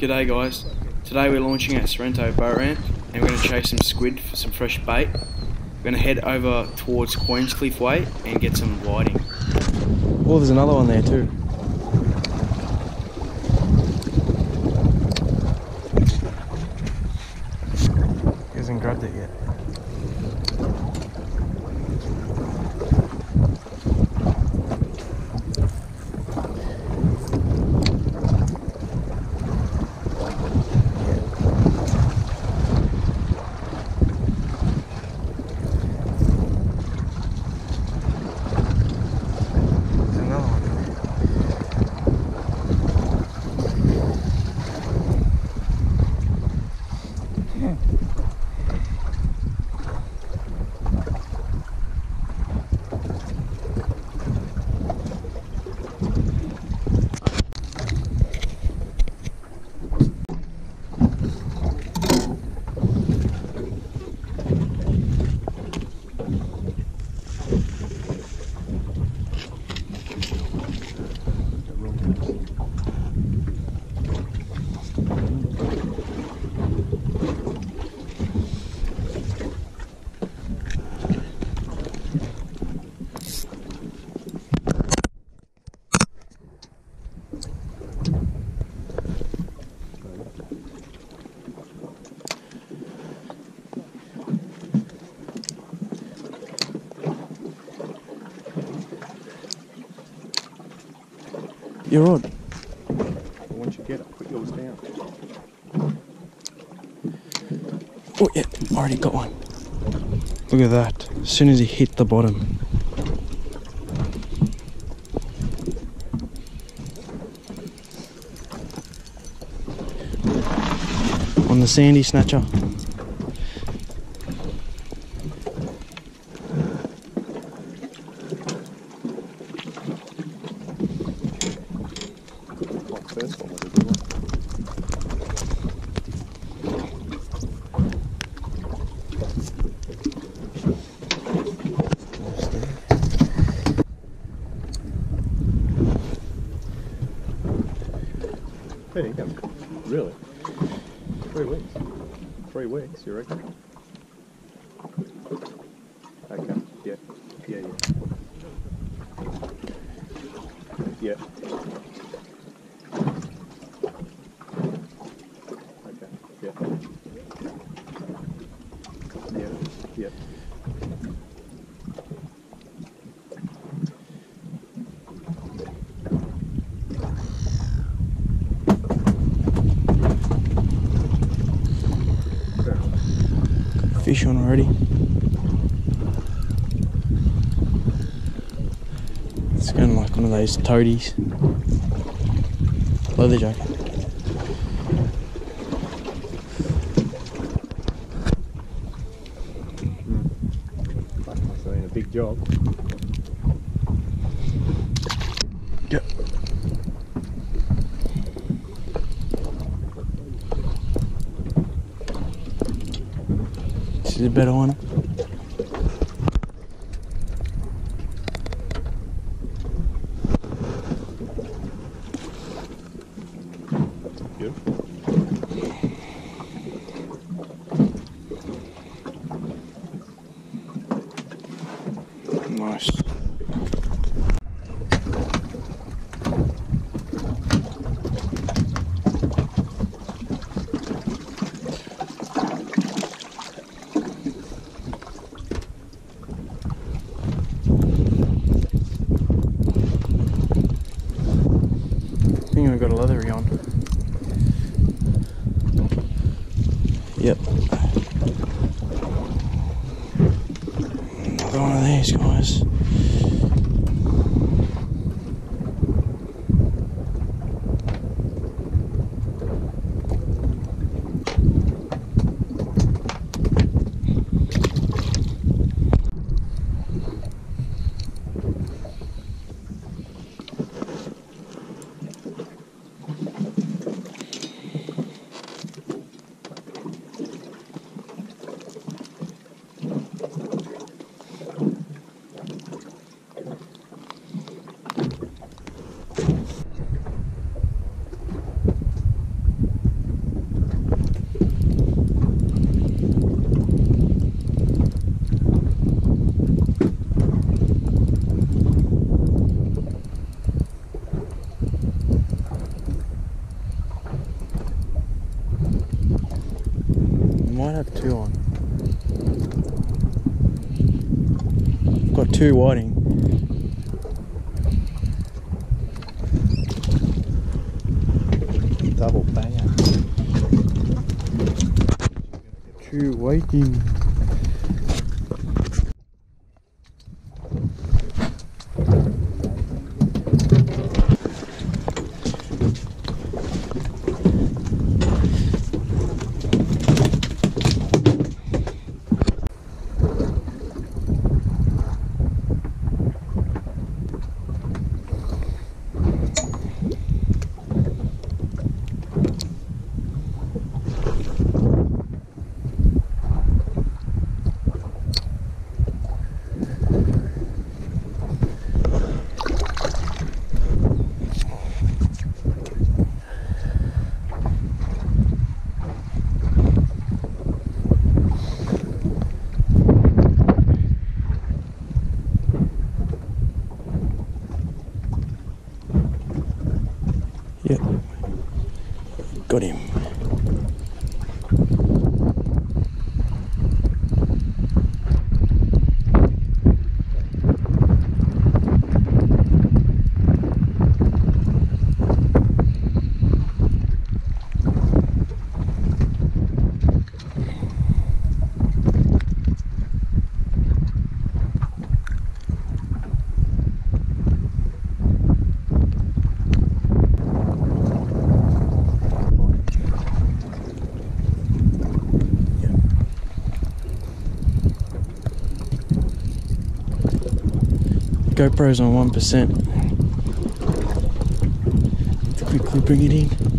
G'day guys. Today we're launching at Sorrento boat ramp and we're going to chase some squid for some fresh bait. We're going to head over towards Queenscliff Way and get some whiting. Oh, there's another one there too. He hasn't grabbed it yet. You're on. Once you get it, put yours down. Oh yeah, already got one. Look at that. As soon as he hit the bottom. On the sandy snatcher. Like first one was a good one. Hey, come. Really? Three weeks. Three weeks, you reckon? Okay. Yeah. Yeah, yeah. Yeah. Okay. Yeah. Yeah. Yeah. On already. It's kind of like one of those toadies. Leather jacket. A big job. Yep. Is a better one. Nice. I think I got a leathery on. Yep. Another one of these guys. Two whiting. Double banger. Two whiting. Yep. Got him. GoPro's on 1%. To quickly bring it in.